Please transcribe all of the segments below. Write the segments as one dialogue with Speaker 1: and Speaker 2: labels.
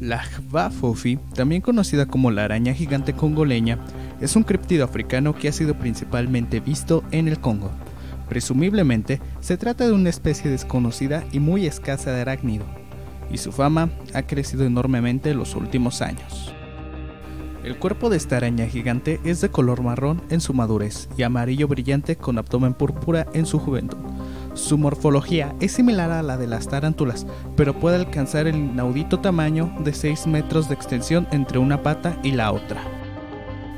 Speaker 1: La Fofi, también conocida como la araña gigante congoleña, es un criptido africano que ha sido principalmente visto en el Congo. Presumiblemente, se trata de una especie desconocida y muy escasa de arácnido, y su fama ha crecido enormemente en los últimos años. El cuerpo de esta araña gigante es de color marrón en su madurez y amarillo brillante con abdomen púrpura en su juventud. Su morfología es similar a la de las tarántulas, pero puede alcanzar el inaudito tamaño de 6 metros de extensión entre una pata y la otra.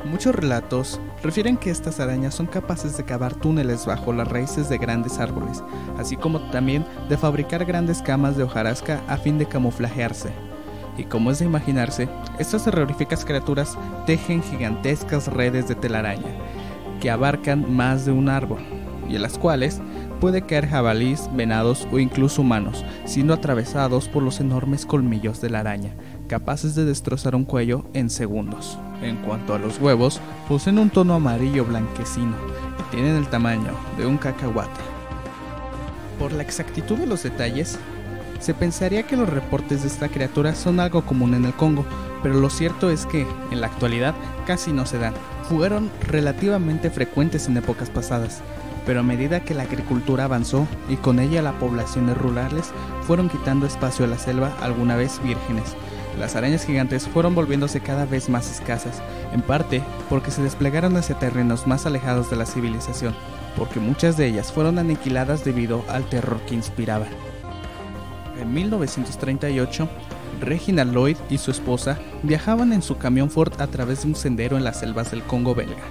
Speaker 1: Muchos relatos refieren que estas arañas son capaces de cavar túneles bajo las raíces de grandes árboles, así como también de fabricar grandes camas de hojarasca a fin de camuflajearse. Y como es de imaginarse, estas terroríficas criaturas tejen gigantescas redes de telaraña, que abarcan más de un árbol, y en las cuales puede caer jabalís, venados o incluso humanos, siendo atravesados por los enormes colmillos de la araña, capaces de destrozar un cuello en segundos. En cuanto a los huevos, poseen un tono amarillo blanquecino y tienen el tamaño de un cacahuate. Por la exactitud de los detalles, se pensaría que los reportes de esta criatura son algo común en el Congo, pero lo cierto es que, en la actualidad, casi no se dan. Fueron relativamente frecuentes en épocas pasadas, pero a medida que la agricultura avanzó y con ella las poblaciones rurales fueron quitando espacio a la selva alguna vez vírgenes, las arañas gigantes fueron volviéndose cada vez más escasas, en parte porque se desplegaron hacia terrenos más alejados de la civilización, porque muchas de ellas fueron aniquiladas debido al terror que inspiraban. En 1938, Reginald Lloyd y su esposa viajaban en su camión Ford a través de un sendero en las selvas del Congo belga,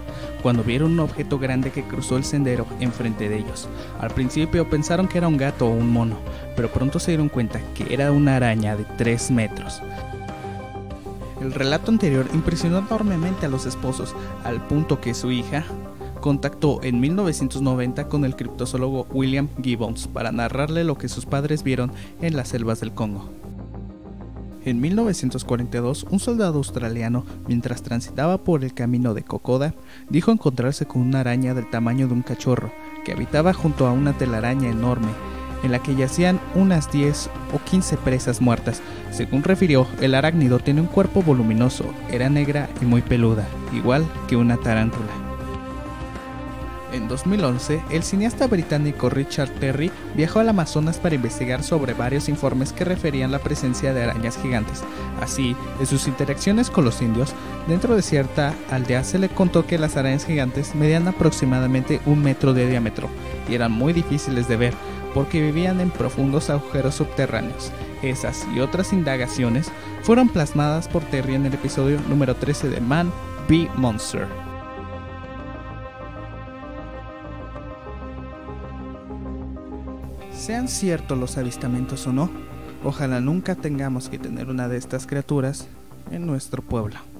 Speaker 1: cuando vieron un objeto grande que cruzó el sendero enfrente de ellos. Al principio pensaron que era un gato o un mono, pero pronto se dieron cuenta que era una araña de 3 metros. El relato anterior impresionó enormemente a los esposos, al punto que su hija contactó en 1990 con el criptozoólogo William Gibbons para narrarle lo que sus padres vieron en las selvas del Congo. En 1942, un soldado australiano, mientras transitaba por el camino de Kokoda, dijo encontrarse con una araña del tamaño de un cachorro, que habitaba junto a una telaraña enorme, en la que yacían unas 10 o 15 presas muertas. Según refirió, el arácnido tiene un cuerpo voluminoso, era negra y muy peluda, igual que una tarántula. En 2011, el cineasta británico Richard Terry viajó al Amazonas para investigar sobre varios informes que referían la presencia de arañas gigantes. Así, en sus interacciones con los indios, dentro de cierta aldea se le contó que las arañas gigantes medían aproximadamente un metro de diámetro y eran muy difíciles de ver porque vivían en profundos agujeros subterráneos. Esas y otras indagaciones fueron plasmadas por Terry en el episodio número 13 de Man Be Monster. Sean ciertos los avistamientos o no, ojalá nunca tengamos que tener una de estas criaturas en nuestro pueblo.